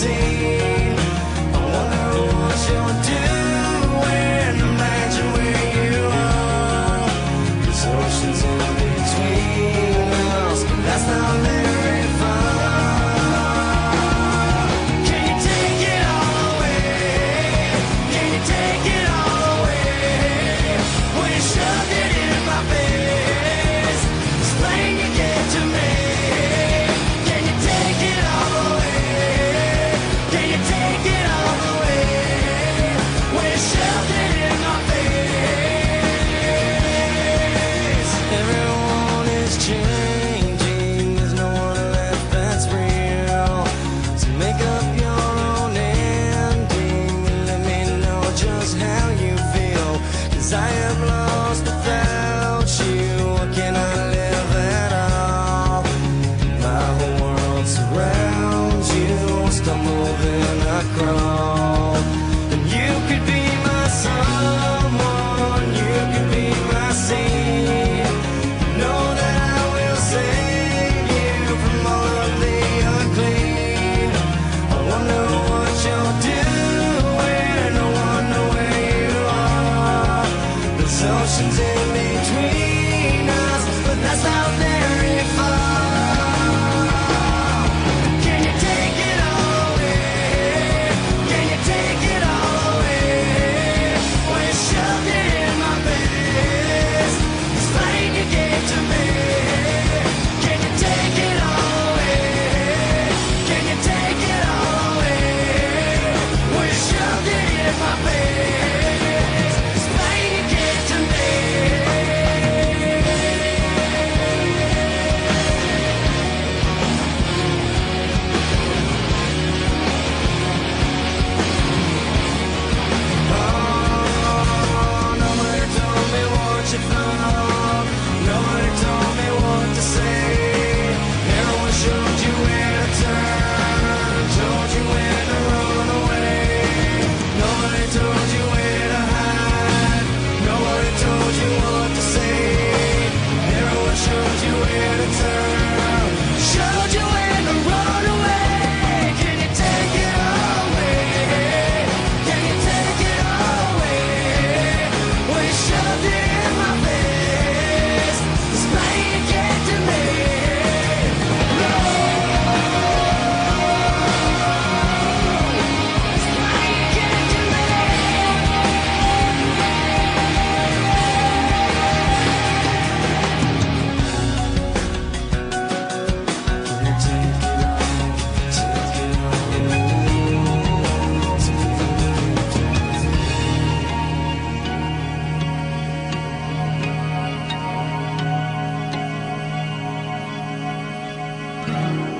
see. can I live at all? My whole world surrounds you, I I crawl. And you could be my someone, you could be my sea. Know that I will save you from all of the. I wonder what you're doing, I wonder where you are. Ocean's yeah. Amen.